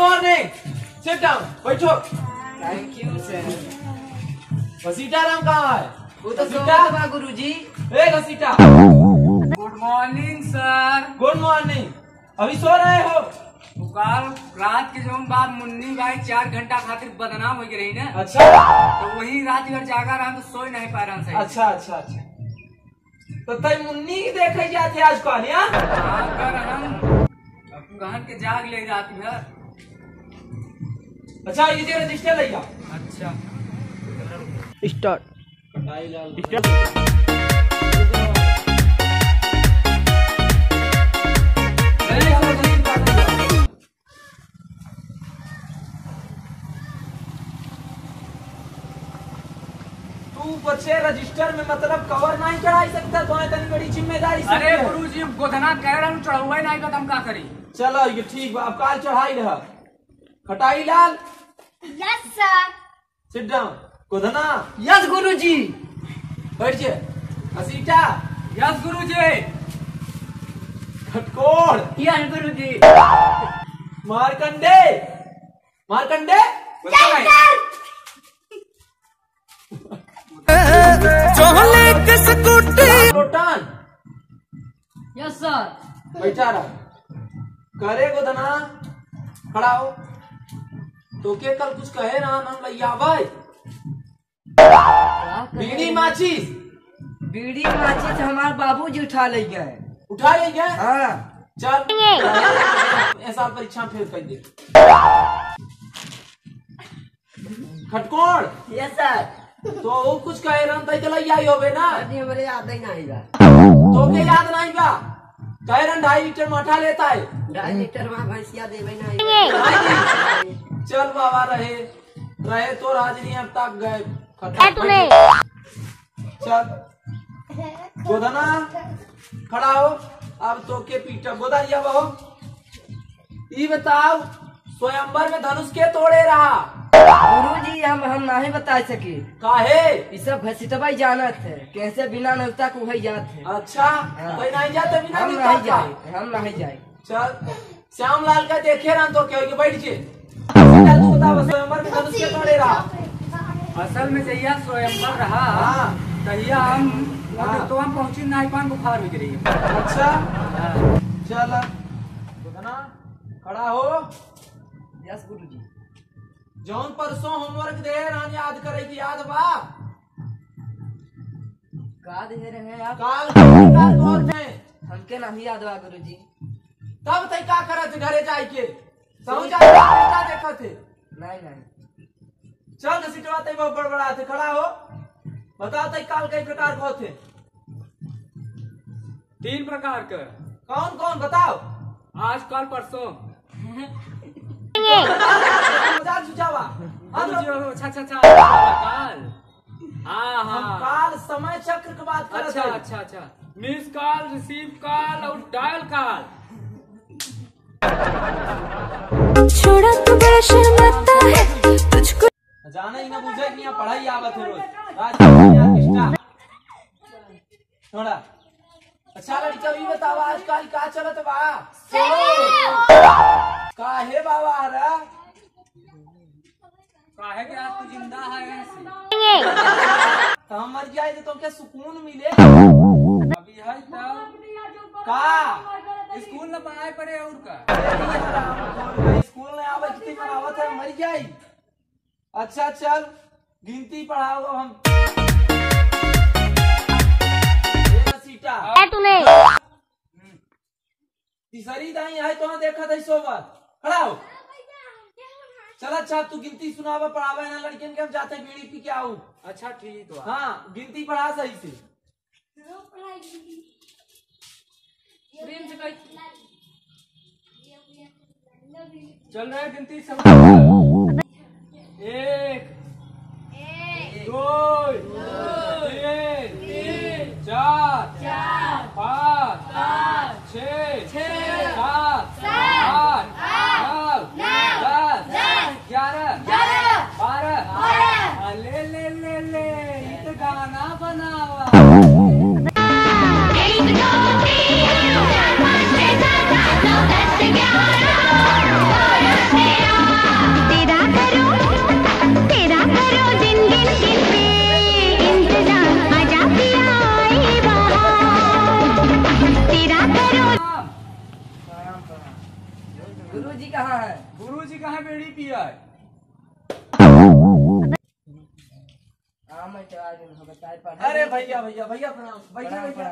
Morning sit down बैठो thank you sir घसीटा राम कहाँ है वो तो घसीटा सोता बा गुरुजी। ए घसीटा good morning sir good morning अभी सो रहे हो? काल रात के जौन बात मुन्नी भाई चार घंटा खातिर बदनाम हो रही ना अच्छा। तो वही रात भर जागा रहा तो सोई नहीं पा रहा सही। अच्छा अच्छा अच्छा। तो तई मुन्नी की देखे जाते आज कल यहाँ हाँ, कर हम गहन के जाग ले रात भर अच्छा ये जे रजिस्टर ले अच्छा। काटेंगे। तू बच्चे रजिस्टर में मतलब कवर नहीं चढ़ाई सकता तो तनी बड़ी ज़िम्मेदारी अरे गुरु जी गोधना कह रहा हूँ चढ़ुआ नहीं तो हम का करी? चलो ये ठीक बा अब काल चढ़ाई रहा। खटाई लाल। Yes, sir. सिट डाउन गोधना यस गुरु जी. बैठ जे असीटा यस गुरु जी खटकोड़ यस गुरु जी मारकंडे मारकंडे Yes, sir. रोटान यस सर बैठा रहा करे गोधना खड़ा हो तो के कल कुछ कहे ना नाम लैया? भाई। बीड़ी माचिस बीड़ी माची से हमारे बाबूजी उठा ले गए। उठा ले गए? हाँ। चल। ऐसा परीक्षा फेल कर दे। खटकोड़ यस सर तो वो कुछ कहे रहा था चला ना। याद ही नहीं तो के याद नहीं बा कह रहा ढाई लीटर माठा लेता है। ढाई लीटर में भैंसिया देवे नहीं। ढाई चल बाबा रहे। रहे तो राजनी अब तक गए। खत्म चल। गोधना खड़ा हो। अब तो के पीटा गोदारिया बहो। ई बताओ स्वयंवर में धनुष के तोड़े रहा? गुरु जी हम हम नहीं बता सके। काहे? ये सब घसीटबा जानत है। कैसे बिना नवता को वही जात है। अच्छा कोई नहीं जाते बिना हम नहीं जाए हम नहीं जाए। चल। श्याम लाल का देखे रहा तो क्या बैठ के असल में जहिया स्वयंवर रहा तहिया हम। तो हम पहुँची नहीं पान बुखार हो रही अच्छा चल गोधना खड़ा हो यस गुरु जी जौन परसों होमवर्क दे रान याद करे याद बा का दे रहे आप काल काल बहुत में हमके नहीं याद बा गुरु जी तब तक का करत घरे जाए के समझ आ देखा थे। नहीं नहीं। चल न सिटवा ते बहुत बड़बड़ा थे खड़ा हो। बताओ तक काल कई प्रकार के होते तीन प्रकार का। कौन कौन बताओ। आज कल परसों। मज़ाक सुझावा जी लोग- अच्छा अच्छा अच्छा। काल। हाँ हाँ। काल समय चक्र की बात करत अच्छा। अच्छा अच्छा। मिस कॉल रिसीव कॉल और डायल कॉल। छोड़ा तू बड़ा शर्माता है। तुझको जाने ही ना बुझे कि यहाँ पढ़ाई आवत है रोज थोड़ा अच्छा लड़का भी बताओ आजकल का चलत बा काहे बाबा? हरा काहे के आज तू ज़िंदा है तो हम मर जाए तो तुमके सुकून मिले। अभी है तब का स्कूल में पढ़ाई पड़े और का। स्कूल में आवे कितनी बनावत है मर जाई अच्छा चल गिनती पढ़ाओ हम। ए, सीटा। तीसरी दाई है तो देखा था सोबत खड़ा हो चल अच्छा तू गिनती सुनावा पढ़ावा ना लड़कियन के हम जाते बीड़ी पी के आऊ। अच्छा ठीक हाँ गिनती पढ़ा सही से। चल रहा है गिनती सब अरे भैया भैया भैया प्रणाम भैया भैया।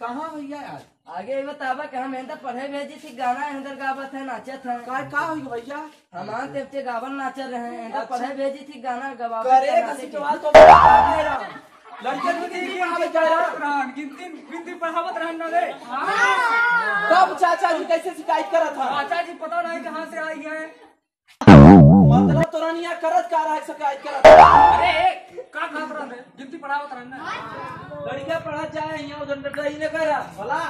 कहाँ भैया यार आगे ये बतावा कि हम इंदर पढ़े भेजी थी गाना इंदर गावत है नाचत है। का का हुई भैया? हमारे तेवते गावन नाचत रहे हैं इंदर अच्छा। पढ़े भेजी थी गाना गवा कसी तो लड़के को गिनती पढ़ावत गिनती गिनती पढ़ावत रहन ना रे। तब चाचा जी कैसे शिकायत करा था चाचा जी पता नहीं कहाँ से आई है। मतलब तोरनिया करत का रहा है शिकायत करा अरे का खात रहन रे गिनती पढ़ावत रहन ना लड़का पढ़ा जाए यहाँ उधर डटाई न करा। भला?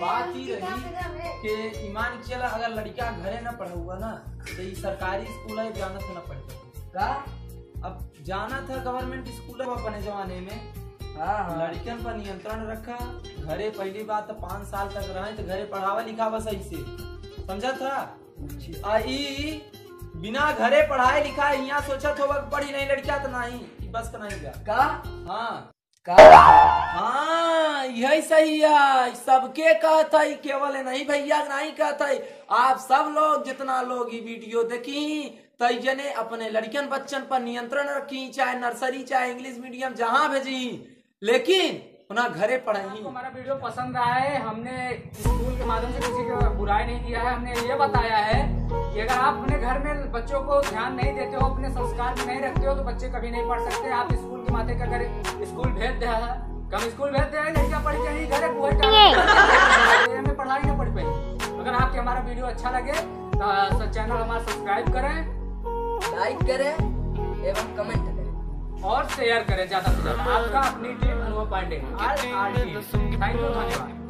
बात ही रही कि ईमान चला अगर लड़का घरे न पढ़ा हुआ ना तो ये सरकारी स्कूल है जाना तो न पड़ता। का? अब जाना था गवर्नमेंट स्कूल है अपने जमाने में। हाँ हाँ। लड़कियन पर नियंत्रण रखा घरे पहली बात तो पाँच साल तक रहे तो घरे पढ़ावा लिखावा सही से। समझा था? आ ई बिना घरे पढ़ाए लिखाए यहाँ सोचत होगा कि पढ़ी नहीं लड़किया तो नहीं बस का नहीं गया। का? हाँ। का? हाँ यही सही है सबके कहता है केवल नहीं भैया नहीं कहता है। आप सब लोग जितना लोग ये वीडियो देखी तई जने अपने लड़कियन बच्चन पर नियंत्रण रखी चाहे नर्सरी चाहे इंग्लिश मीडियम जहाँ भेजी। लेकिन उन्हें घरे पढ़ाई। हमारा वीडियो पसंद आया है हमने स्कूल के माध्यम से किसी को बुराई नहीं किया है हमने ये बताया है कि अगर आप अपने घर में बच्चों को ध्यान नहीं देते हो अपने संस्कार में नहीं रखते हो तो बच्चे कभी नहीं पढ़ सकते। आप स्कूल के माथे का अगर स्कूल भेज दे कम स्कूल भेज दे लड़कियाँ पढ़ के नहीं? घरे में पढ़ाई नहीं पढ़ पाई। अगर आपके हमारा वीडियो अच्छा लगे तो चैनल हमारा सब्सक्राइब करें। लाइक करे एवं कमेंट और शेयर करें ज़्यादा से ज़्यादा। आपका अपनी टीम अनुभव पांडे थैंक यू धन्यवाद।